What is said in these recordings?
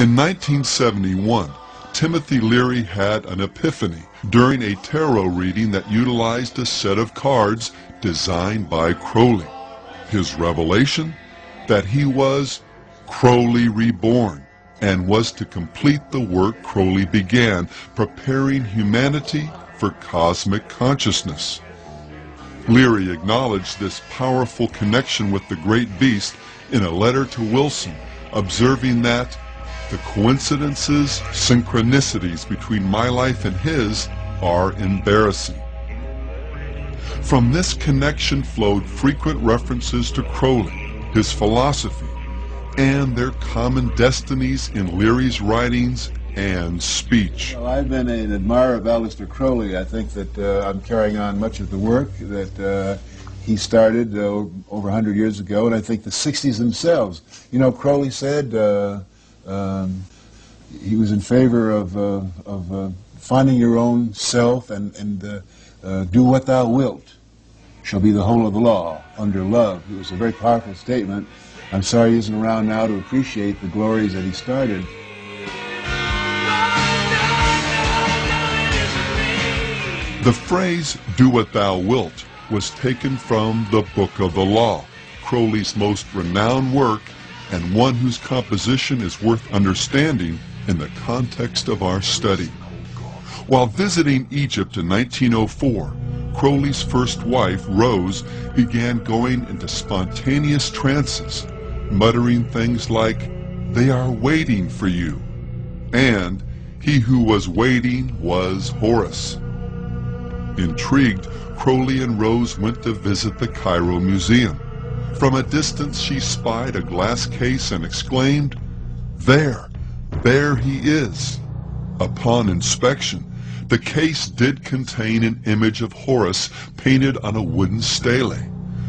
In 1971, Timothy Leary had an epiphany during a tarot reading that utilized a set of cards designed by Crowley. His revelation? That he was Crowley reborn and was to complete the work Crowley began, preparing humanity for cosmic consciousness. Leary acknowledged this powerful connection with the great beast in a letter to Wilson, observing that the coincidences, synchronicities between my life and his are embarrassing. From this connection flowed frequent references to Crowley, his philosophy, and their common destinies in Leary's writings and speech. Well, I've been an admirer of Aleister Crowley. I think that uh, I'm carrying on much of the work that uh, he started uh, over 100 years ago, and I think the 60s themselves. You know, Crowley said uh, um, he was in favor of, uh, of uh, finding your own self and, and do what thou wilt shall be the whole of the law under love. It was a very powerful statement. I'm sorry he isn't around now to appreciate the glories that he started. The phrase, do what thou wilt, was taken from the Book of the Law, Crowley's most renowned work and one whose composition is worth understanding in the context of our study. While visiting Egypt in 1904, Crowley's first wife, Rose, began going into spontaneous trances, muttering things like, They are waiting for you, and He who was waiting was Horus. Intrigued, Crowley and Rose went to visit the Cairo Museum. From a distance she spied a glass case and exclaimed, There, there he is. Upon inspection, the case did contain an image of Horus painted on a wooden stele.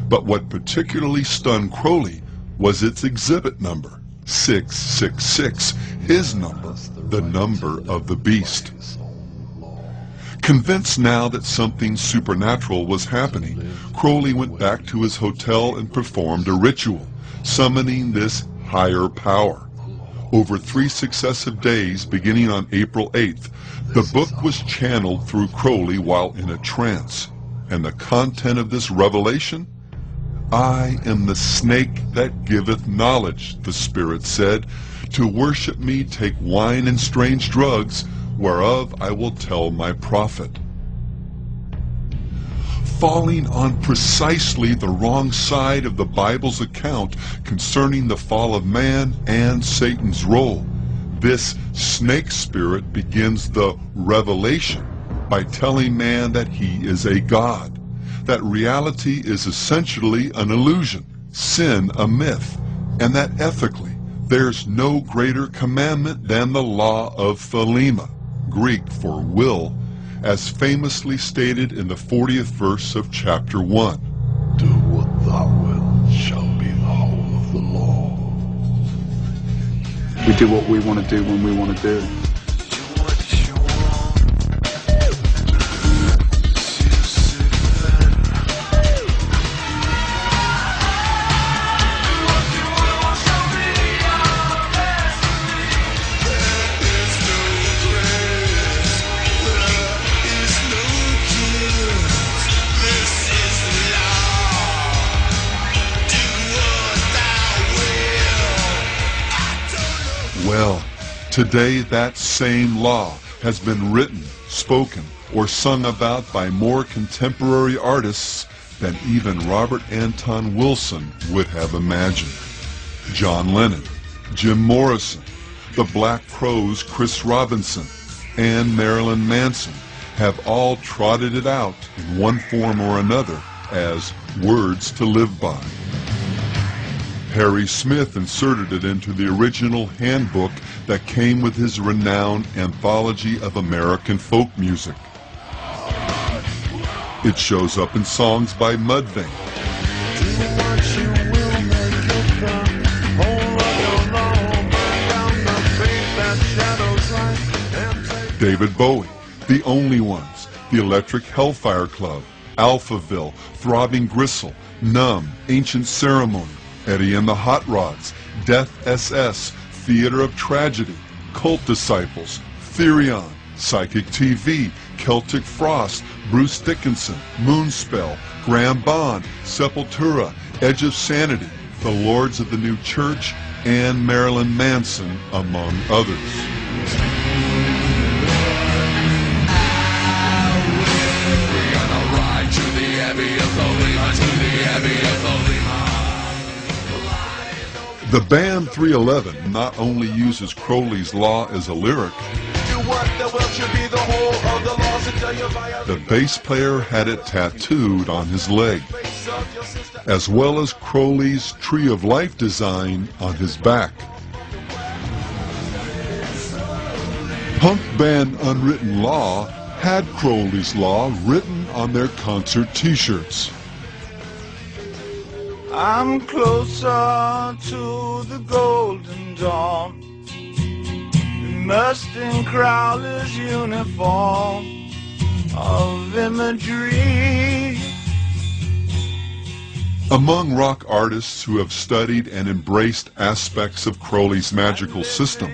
But what particularly stunned Crowley was its exhibit number, 666, his number, the number of the beast. Convinced now that something supernatural was happening, Crowley went back to his hotel and performed a ritual, summoning this higher power. Over three successive days, beginning on April 8th, the book was channeled through Crowley while in a trance. And the content of this revelation? I am the snake that giveth knowledge, the Spirit said. To worship me take wine and strange drugs, whereof I will tell my prophet. Falling on precisely the wrong side of the Bible's account concerning the fall of man and Satan's role, this snake spirit begins the revelation by telling man that he is a god, that reality is essentially an illusion, sin a myth, and that ethically there's no greater commandment than the law of Thelema. Greek for will, as famously stated in the 40th verse of chapter 1. Do what thou wilt shall be the whole of the law. We do what we want to do when we want to do it. Today that same law has been written, spoken, or sung about by more contemporary artists than even Robert Anton Wilson would have imagined. John Lennon, Jim Morrison, the Black Crowes Chris Robinson, and Marilyn Manson have all trotted it out in one form or another as words to live by. Harry Smith inserted it into the original handbook that came with his renowned Anthology of American Folk Music. It shows up in songs by Mudvayne. David Bowie, The Only Ones, The Electric Hellfire Club, Alphaville, Throbbing Gristle, Numb, Ancient Ceremony, Eddie and the Hot Rods, Death SS, Theater of Tragedy, Cult Disciples, Therion, Psychic TV, Celtic Frost, Bruce Dickinson, Moonspell, Graham Bond, Sepultura, Edge of Sanity, The Lords of the New Church, and Marilyn Manson, among others. The band 311 not only uses Crowley's Law as a lyric, the bass player had it tattooed on his leg, as well as Crowley's Tree of Life design on his back. Punk band Unwritten Law had Crowley's Law written on their concert t-shirts. I'm closer to the golden dawn. Immersed in Crowley's uniform of imagery. Among rock artists who have studied and embraced aspects of Crowley's magical system,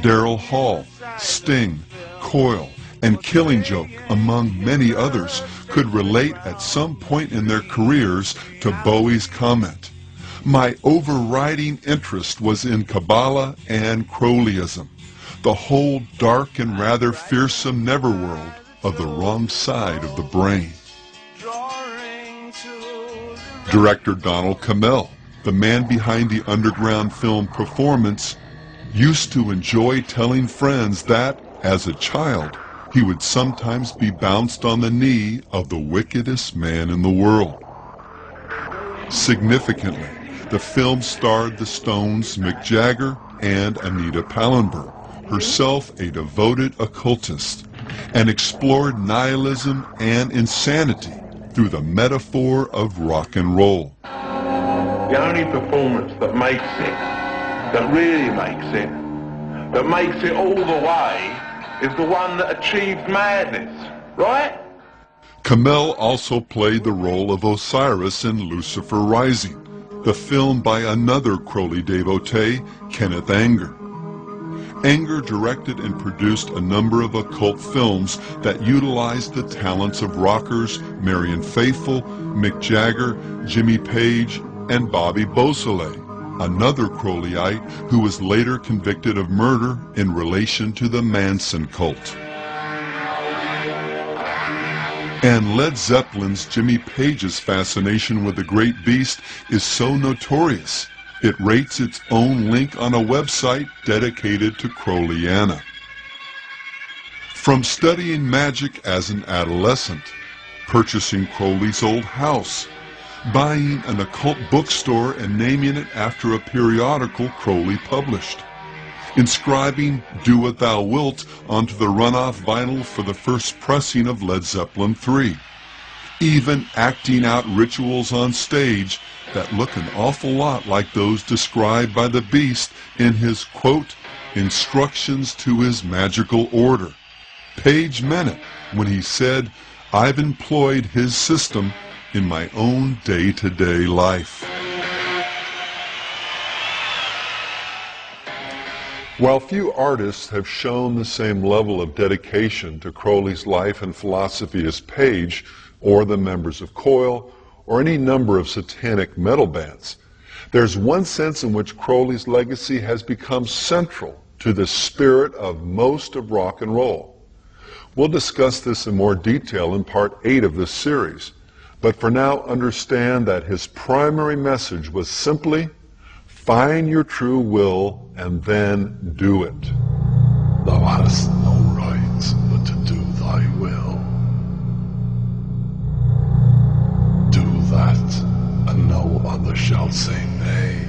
Daryl Hall, Sting, Coil, and Killing Joke, among many others, could relate at some point in their careers to Bowie's comment. My overriding interest was in Kabbalah and Crowleyism, the whole dark and rather fearsome neverworld of the wrong side of the brain. Director Donald Cammell, the man behind the underground film performance, used to enjoy telling friends that, as a child, he would sometimes be bounced on the knee of the wickedest man in the world. Significantly, the film starred the Stones' Mick Jagger and Anita Pallenberg, herself a devoted occultist, and explored nihilism and insanity through the metaphor of rock and roll. The only performance that makes it, that really makes it, that makes it all the way, is the one that achieved madness, right? Cammell also played the role of Osiris in Lucifer Rising, the film by another Crowley devotee, Kenneth Anger. Anger directed and produced a number of occult films that utilized the talents of rockers Marianne Faithfull, Mick Jagger, Jimmy Page, and Bobby Beausoleil, another Crowleyite who was later convicted of murder in relation to the Manson cult. And Led Zeppelin's Jimmy Page's fascination with the great beast is so notorious, it rates its own link on a website dedicated to Crowleyana. From studying magic as an adolescent, purchasing Crowley's old house, buying an occult bookstore and naming it after a periodical Crowley published, inscribing Do What Thou Wilt onto the runoff vinyl for the first pressing of Led Zeppelin III, even acting out rituals on stage that look an awful lot like those described by the Beast in his, quote, instructions to his magical order. Page it when he said, I've employed his system in my own day-to-day life. While few artists have shown the same level of dedication to Crowley's life and philosophy as Page, or the members of Coil, or any number of satanic metal bands, there's one sense in which Crowley's legacy has become central to the spirit of most of rock and roll. We'll discuss this in more detail in part 8 of this series, but for now understand that his primary message was simply find your true will and then do it. Thou hast no right but to do thy will. Do that, and no other shall say nay.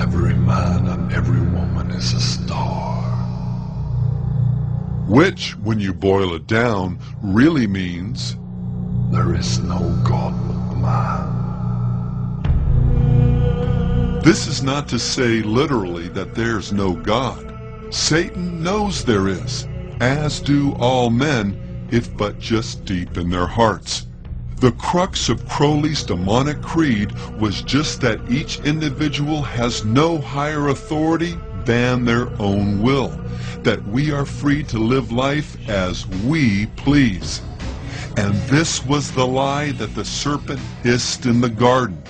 Every man and every woman is a star. Which, when you boil it down, really means There is no God but man. This is not to say literally that there's no God. Satan knows there is, as do all men, if but just deep in their hearts. The crux of Crowley's demonic creed was just that each individual has no higher authority than their own will, that we are free to live life as we please. And this was the lie that the serpent hissed in the garden,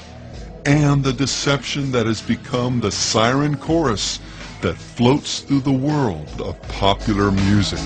and the deception that has become the siren chorus that floats through the world of popular music.